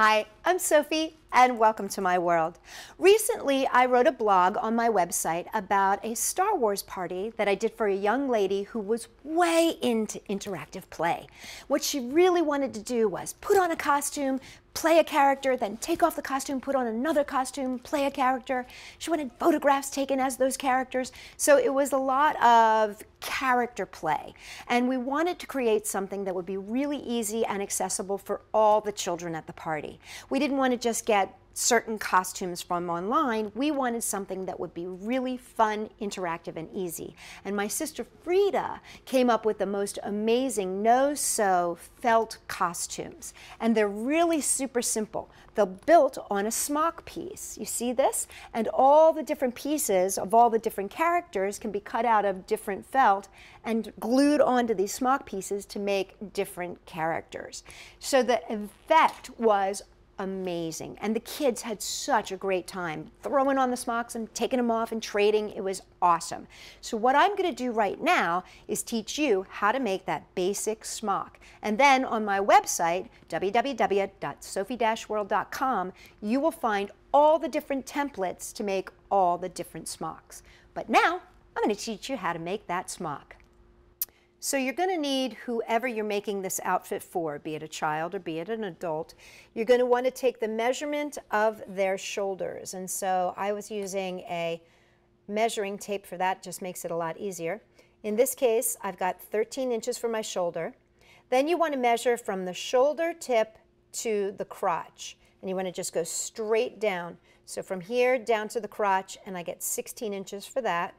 Hi, I'm Sophie and welcome to my world. Recently, I wrote a blog on my website about a Star Wars party that I did for a young lady who was way into interactive play. What she really wanted to do was put on a costume, play a character, then take off the costume, put on another costume, play a character. She wanted photographs taken as those characters. So it was a lot of character play. And we wanted to create something that would be really easy and accessible for all the children at the party. We didn't want to just get certain costumes from online, we wanted something that would be really fun, interactive, and easy. And my sister Frida came up with the most amazing no-sew felt costumes. And they're really super simple. They're built on a smock piece. You see this? And all the different pieces of all the different characters can be cut out of different felt and glued onto these smock pieces to make different characters. So the effect was amazing. And the kids had such a great time throwing on the smocks and taking them off and trading. It was awesome. So what I'm going to do right now is teach you how to make that basic smock. And then on my website, www.sophie-world.com, you will find all the different templates to make all the different smocks. But now, I'm going to teach you how to make that smock. So you're going to need whoever you're making this outfit for, be it a child or be it an adult. You're going to want to take the measurement of their shoulders. And so I was using a measuring tape for that, just makes it a lot easier. In this case, I've got 13 inches for my shoulder. Then you want to measure from the shoulder tip to the crotch. And you want to just go straight down. So from here down to the crotch, and I get 16 inches for that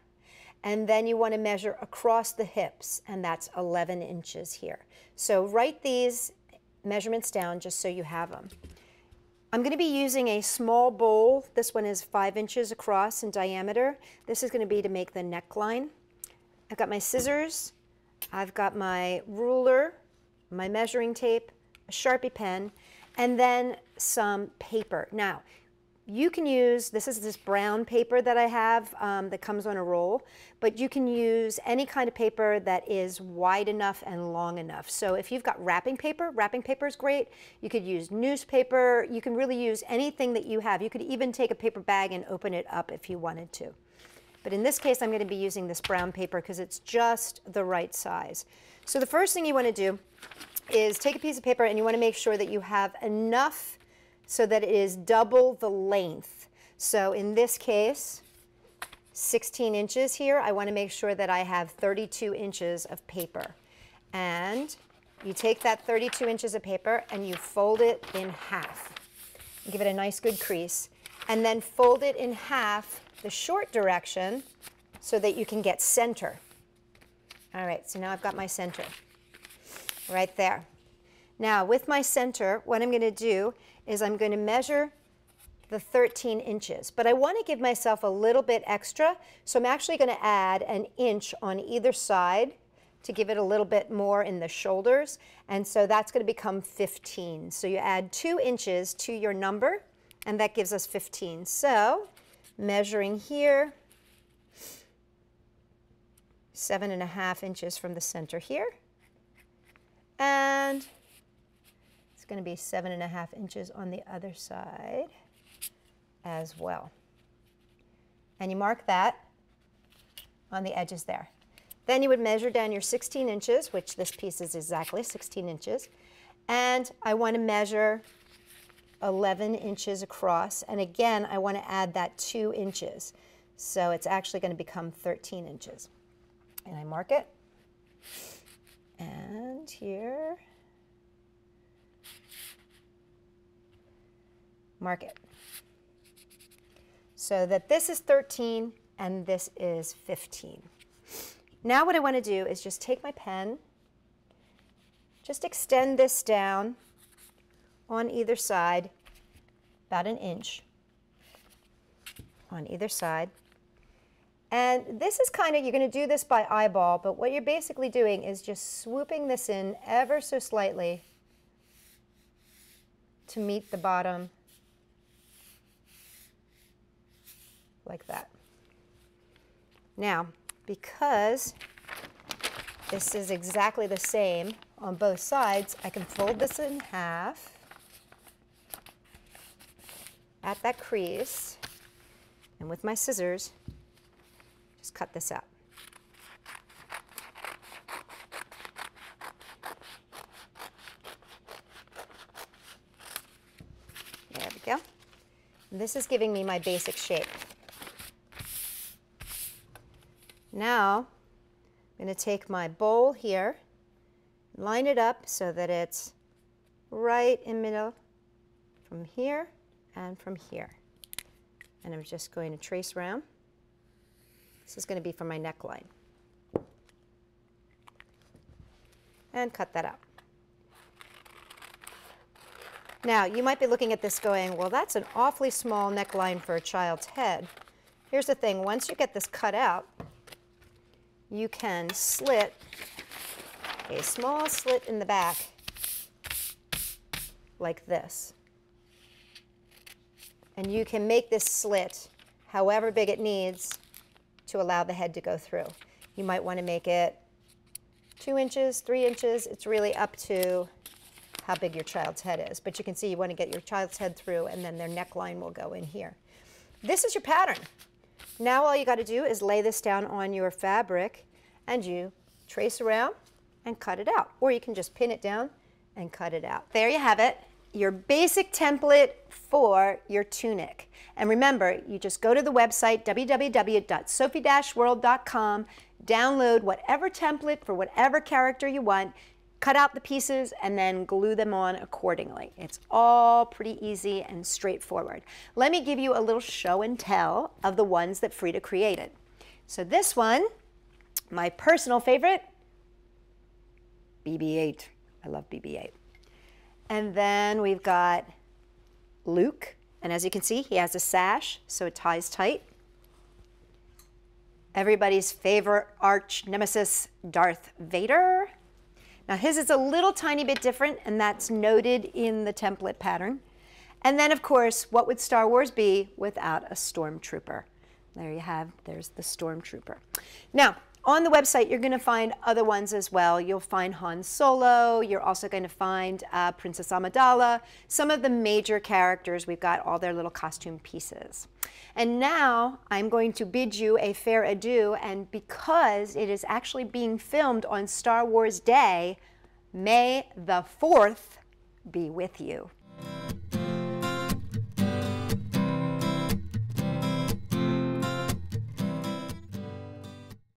and then you want to measure across the hips, and that's 11 inches here. So write these measurements down just so you have them. I'm going to be using a small bowl. This one is five inches across in diameter. This is going to be to make the neckline. I've got my scissors, I've got my ruler, my measuring tape, a Sharpie pen, and then some paper. Now, you can use, this is this brown paper that I have um, that comes on a roll, but you can use any kind of paper that is wide enough and long enough. So if you've got wrapping paper, wrapping paper is great. You could use newspaper. You can really use anything that you have. You could even take a paper bag and open it up if you wanted to. But in this case, I'm going to be using this brown paper because it's just the right size. So the first thing you want to do is take a piece of paper and you want to make sure that you have enough so that it is double the length. So in this case, 16 inches here, I want to make sure that I have 32 inches of paper. And you take that 32 inches of paper and you fold it in half. Give it a nice good crease. And then fold it in half the short direction so that you can get center. All right, so now I've got my center right there. Now with my center, what I'm going to do is I'm going to measure the 13 inches. But I want to give myself a little bit extra, so I'm actually going to add an inch on either side to give it a little bit more in the shoulders. And so that's going to become 15. So you add two inches to your number, and that gives us 15. So measuring here, seven and a half inches from the center here. And going to be seven and a half inches on the other side as well. And you mark that on the edges there. Then you would measure down your 16 inches, which this piece is exactly 16 inches. And I want to measure 11 inches across. And again, I want to add that two inches. So it's actually going to become 13 inches. And I mark it. And here mark it. So that this is 13 and this is 15. Now what I want to do is just take my pen, just extend this down on either side, about an inch on either side. And this is kind of, you're going to do this by eyeball, but what you're basically doing is just swooping this in ever so slightly to meet the bottom like that. Now, because this is exactly the same on both sides, I can fold this in half at that crease and with my scissors, just cut this out. There we go. This is giving me my basic shape. Now, I'm going to take my bowl here, line it up so that it's right in middle from here and from here. And I'm just going to trace around. This is going to be for my neckline. And cut that out. Now, you might be looking at this going, well, that's an awfully small neckline for a child's head. Here's the thing, once you get this cut out, you can slit a small slit in the back like this. And you can make this slit however big it needs to allow the head to go through. You might want to make it two inches, three inches. It's really up to how big your child's head is. But you can see you want to get your child's head through and then their neckline will go in here. This is your pattern. Now all you got to do is lay this down on your fabric and you trace around and cut it out. Or you can just pin it down and cut it out. There you have it, your basic template for your tunic. And remember, you just go to the website, www.sophie-world.com, download whatever template for whatever character you want, cut out the pieces, and then glue them on accordingly. It's all pretty easy and straightforward. Let me give you a little show and tell of the ones that Frida created. So this one, my personal favorite, BB-8. I love BB-8. And then we've got Luke. And as you can see, he has a sash, so it ties tight. Everybody's favorite arch nemesis, Darth Vader. Now his is a little tiny bit different, and that's noted in the template pattern. And then, of course, what would Star Wars be without a stormtrooper? There you have, there's the stormtrooper. Now, on the website, you're going to find other ones as well. You'll find Han Solo. You're also going to find uh, Princess Amidala. Some of the major characters, we've got all their little costume pieces. And now I'm going to bid you a fair adieu. And because it is actually being filmed on Star Wars Day, may the 4th be with you.